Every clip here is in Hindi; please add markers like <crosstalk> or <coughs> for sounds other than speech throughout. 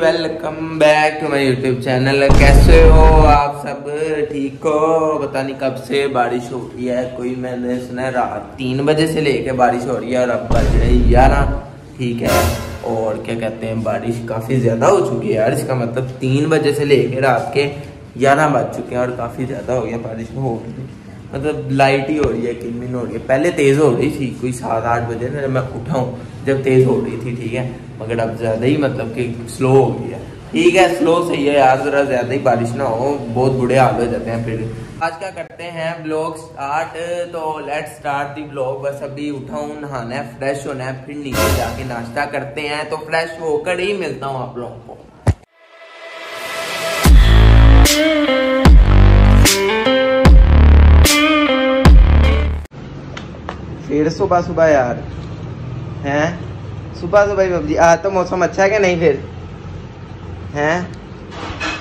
Welcome back to my YouTube channel कैसे हो आप सब? ठीक हो? पता नहीं कब से बारिश हो रही है। कोई मैंने सुना रात तीन बजे से लेके बारिश हो रही है और अब बज रही ग्यारह। ठीक है? और क्या कहते हैं, बारिश काफ़ी ज़्यादा हो चुकी है यार। इसका मतलब तीन बजे से लेके रात के ग्यारह बज चुके हैं और काफ़ी ज़्यादा हो गया बारिश हो रही है। मतलब लाइट ही हो रही है किनमिन हो रही है। पहले तेज़ हो रही थी, कोई सात आठ बजे मैं उठाऊँ जब तेज़ हो रही थी, ठीक है? मगर अब ज़्यादा ही मतलब कि स्लो हो है। ठीक है स्लो सही है यार, ज़रा ज़्यादा ही बारिश ना हो, बहुत बुरे हाल हो जाते हैं फिर। आज क्या करते हैं ब्लॉग स्टार्ट तो लेट स्टार्ट दी ब्लॉग बस अभी उठाऊं नहाना है फ्रेश होना है, फिर नीचे जाके नाश्ता करते हैं। तो फ्रेश होकर ही मिलता हूँ आप लोगों को। फिर सुबह सुबह यार, हैं? सुबह सुबह ही पबजी आज तो मौसम अच्छा है कि नहीं फिर? हैं?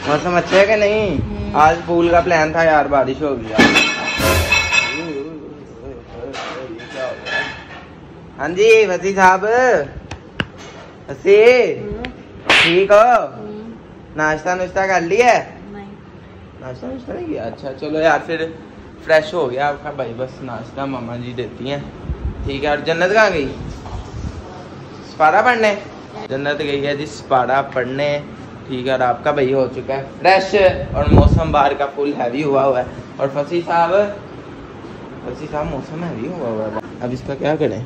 मौसम अच्छा है कि नहीं? आज पूल का प्लान था यार बारिश हो गई हाँ जी वसी साहब। वसी ठीक हो? नाश्ता नुश्ता कर लिया? नाश्ता नुश्ता नहीं किया? अच्छा चलो यार फिर फ्रेश हो गया आपका। भाई बस नाश्ता मामा जी देती हैं। ठीक है और जन्नत कहाँ गई? स्पारा पढ़ने? जन्नत गई है जी स्पारा पढ़ने। ठीक है और आपका भाई हो चुका है। फ्रेश और मौसम बाहर का फुल हैवी हुआ हुआ है। और फसी साहब फसी साहब मौसम हैवी हुआ हुआ है। अब इसका क्या करें?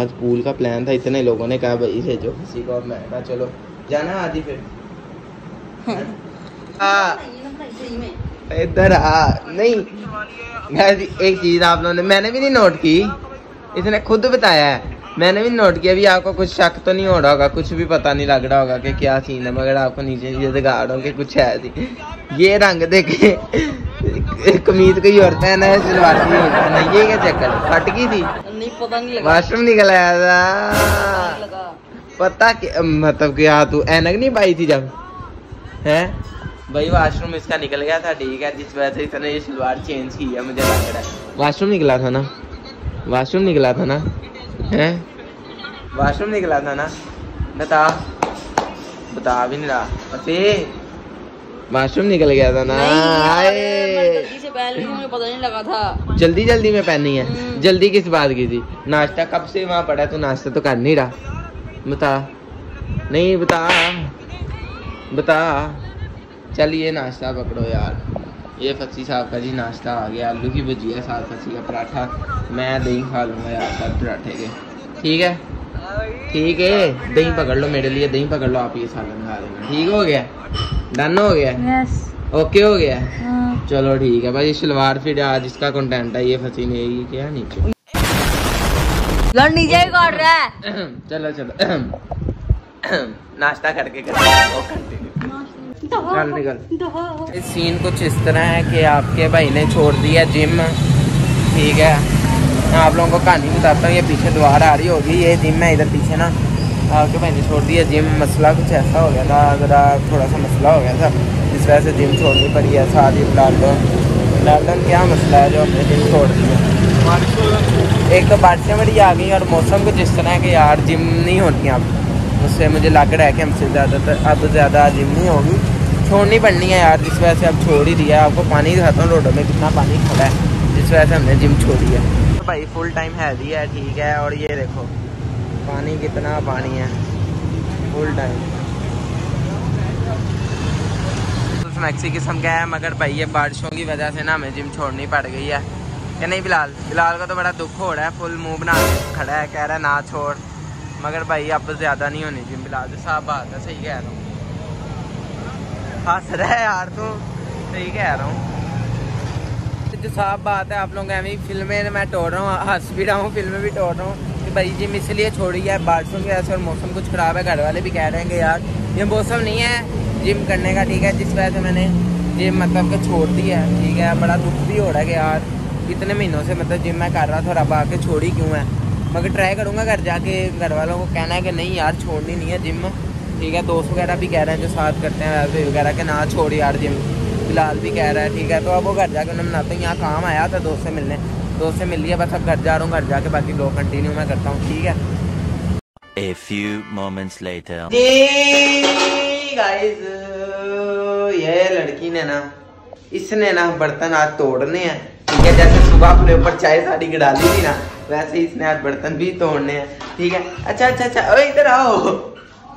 आज पूल का प्लान था इतने लोगों ने कहा भाई भेजो किसी को मैं कहा चलो जाना आज ही फिर। <laughs> हाँ। इधर आ नहीं मैं एक चीज़ आप लोगों ने मैंने भी नहीं नोट की। इसने खुद बताया है। मैंने भी नोट किया अभी आपको कुछ शक तो नहीं हो रहा होगा कुछ भी पता नहीं लग रहा होगा कि क्या सीन है मगर आपको नीचे रहा हूँ कि कुछ है सी ये रंग देखे कमीज कोई और पहना है सलवार पहना ये क्या चक्कर फट गई थी? नहीं पता नहीं लगा। वाशरूम निकल आया था पता कि मतलब कि हाँ तू ऐनक नहीं पाई थी जब? है? भाई वाशरूम इसका निकल गया था ठीक है जिस वजह से इसने ये सलवार चेंज की है मुझे लग रहा है। वाशरूम निकला था ना? वाशरूम निकला था ना? है? वाशरूम निकला था ना? बता। बता भी नहीं रहा। अरे वाशरूम निकल गया था ना? आए जल्दी से पहन ली मुझे पता नहीं लगा था। जल्दी जल्दी में पहनी है। हम्म। जल्दी किस बात की थी? नाश्ता कब से वहाँ पड़ा तू नाश्ता तो कर नहीं रहा। बता। नहीं बता। बता। चलिए नाश्ता पकड़ो यार। ये फसी साहब का जी नाश्ता आ गया आलू की भुजिया साथ फसी का पराठा। मैं दही खा लूँगा यार साथ पराठे के। ठीक है? ठीक है दही पकड़ लो मेरे लिए दही पकड़ लो आप ये सालन खा लेना। ठीक हो गया? डन हो गया? यस ओके हो गया? चलो ठीक है भाई शलवार फिर आज इसका कंटेंट है ये फंसी नहीं है ये क्या नीचे। नीचे ही काट रहा है। चलो चलो। <coughs> नाश्ता करके करते चल निकल। इस सीन कुछ इस तरह है कि आपके भाई ने छोड़ दिया जिम ठीक है। मैं आप लोगों को कहानी बताता हूँ ये पीछे द्वार आ रही होगी ये जिम है इधर पीछे ना। आपके भाई ने छोड़ दिया जिम मसला कुछ ऐसा हो गया था ज़रा थोड़ा सा मसला हो गया था इस वजह से जिम छोड़नी पड़ी है साथ ही लॉकडाउन लॉकडाउन क्या मसला है जो हमने जिम छोड़ दी है एक तो बारिशें बड़ी आ गई और मौसम कुछ इस तरह है कि यार जिम नहीं होती अब। उससे मुझे लग रहा है कि हमसे ज़्यादातर अब ज़्यादा जिम नहीं होगी। छोड़नी पड़नी है यार, जिस वजह से अब छोड़ ही दिया आपको पानी दिखाता हूँ, रोडों में कितना पानी खड़ा है, जिस वजह से हमने जिम छोड़ी है। तो भाई फुल टाइम हैवी है, ठीक है, और ये देखो, पानी कितना पानी है फुल टाइम मैक्सी किस्म का है, मगर भाई ये बारिशों की वजह से ना हमें जिम छोड़नी पड़ गई है। कि नहीं बिलाल? बिलाल को तो बड़ा दुख हो रहा है फुल मुँह बना खड़ा है, कह रहा है, ना छोड़। मगर भाई अब ज़्यादा नहीं होनी जिम बिलाल तो साफ़ बात है, सही कह रहा हूँ। हंस रहा है यार तो। सही कह रहा हूँ। जो साफ़ बात है, आप लोग ऐਵੇਂ फ़िल्में मैं तोड़ रहा हूँ, हंस भी रहा हूँ, फ़िल्में भी तोड़ रहा हूँ। कि भाई जिम इसलिए छोड़ी है, बारिशों की वजह से और मौसम कुछ ख़राब है घर वाले भी कह रहे हैं कि यार, ये मौसम नहीं है जिम करने का, ठीक है, जिस वजह से मैंने जिम मतलब कि छोड़ दी है, ठीक है, बड़ा दुख भी हो रहा है कि यार, इतने महीनों से मतलब जिम मैं कर रहा था और अब आके छोड़ी क्यों है? मगर ट्राई करूँगा घर जाके घर वालों को कहना है कि नहीं यार, छोड़नी नहीं है जिम ठीक है दोस्त वगैरह भी कह रहे हैं जो साथ करते हैं वैसे वगैरह के ना छोड़ यार जिम फ़िलहाल भी कह रहा है ठीक है तो अब वो घर जाके उन्हें मनाते हैं। यहाँ काम आया था दोस्त से मिलने। दोस्त से मिल लिया बस अब घर जा रहा हूँ घर जाके बाकी लोग कंटिन्यू मैं करता हूँ ठीक है? A few moments later. Guys ये लड़की ने ना इसने ना बर्तन आज तोड़ने हैं। ठीक है जैसे सुबह अपने ऊपर चाय साड़ी गिरा ली थी ना वैसे इसने आज बर्तन भी तोड़ने हैं। ठीक है? अच्छा अच्छा अच्छा इधर आओ।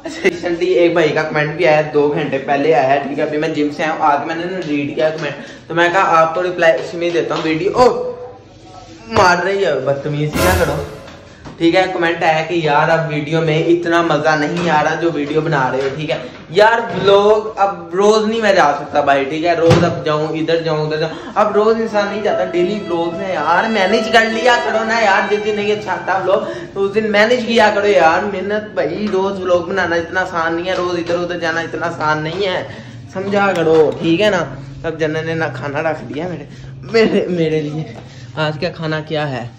रिसेंटली एक भाई का कमेंट भी आया, दो घंटे पहले आया है ठीक है? अभी मैं जिम से आया हूँ, आज मैंने ना रीड किया कमेंट तो मैं कहा आपको रिप्लाई उसमें देता हूँ वीडियो ओ मार रही है, बदतमीजी ना करो? ठीक है? कमेंट आया कि यार अब वीडियो में इतना मज़ा नहीं आ रहा जो वीडियो बना रहे हो, ठीक है? यार व्लॉग अब रोज नहीं मैं जा सकता भाई, ठीक है? रोज अब जाऊँ, इधर जाऊँ, उधर जाऊँ। अब रोज इंसान नहीं जाता डेली व्लॉग में यार। मैनेज कर लिया करो ना यार, जिस दिन नहीं अच्छा आता व्लॉग तो उस दिन मैनेज किया करो यार। मेहनत भाई, रोज ब्लॉग बनाना इतना आसान नहीं है, रोज इधर उधर जाना इतना आसान नहीं है। समझा करो, ठीक है ना? अब जन्नत ने ना खाना रख दिया मेरे मेरे मेरे लिए। आज का खाना क्या है?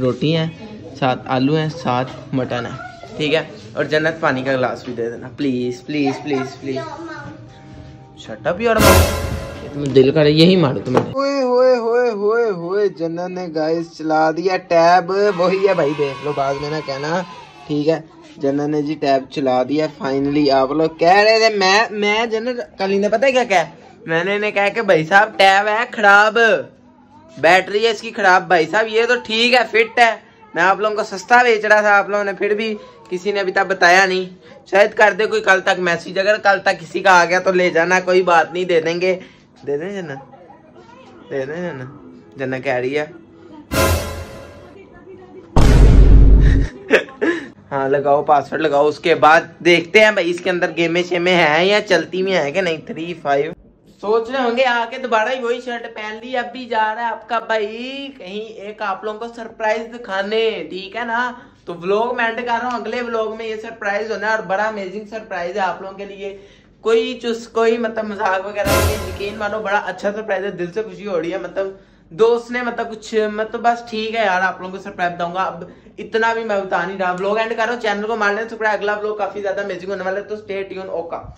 रोटी है। साथ आलू हैं, साथ मटन है। ठीक है? और जन्नत पानी का गिलास भी दे देना। Please please please please shut up यार तुम दिल करे यही मारो तुम्हें। जन्नत ने गाइस चला दिया टैब वही है भाई, देख लो, बाद में ना कहना। ठीक है? जन्नत ने जी टैब चला दिया फाइनली आप लोग कह रहे थे, मैं मैं जन्नत, कल ने पता है क्या कहा? मैंने इन्हें कहा कि भाई साहब टैब है, खराब। बैटरी है इसकी खराब। भाई साहब, ये तो ठीक है फिट है। मैं आप लोगों को सस्ता बेच रहा था, आप लोगों ने फिर भी किसी ने अभी तक बताया नहीं। शायद कर दे कोई कल तक मैसेज, अगर कल तक किसी का आ गया तो ले जाना, कोई बात नहीं, दे देंगे। दे दें जन्ना दे दें जन्ना जन्ना कह रही है। <laughs> हाँ लगाओ पासवर्ड लगाओ, उसके बाद देखते हैं भाई, इसके अंदर गेमे शेमे है या चलती में है कि नहीं थ्री फाइव सोच रहे होंगे आके दोबारा ही वही शर्ट पहन ली, अब भी जा रहा है आपका भाई। कहीं एक आप लोगों को सरप्राइज़ दिखाने, ठीक है ना? तो व्लॉग मैं एंड कर रहा हूँ, अगले व्लॉग में ये सरप्राइज़ होना है और बड़ा अमेजिंग सरप्राइज़ है आप लोगों के लिए। कोई चुस, कोई मतलब मज़ाक वगैरह यकीन मानो बड़ा अच्छा सरप्राइज़ है, दिल से खुशी हो रही है मतलब दोस्त ने मतलब कुछ मतलब बस ठीक है यार, आप लोगों को सरप्राइज़ दूँगा अब इतना भी मैं बता नहीं रहा। व्लॉग एंड कर रहा हूँ चैनल को मार लें सब्सक्राइब अगला व्लॉग काफ़ी ज़्यादा अमेजिंग होने वाला है तो स्टे ट्यून ओका।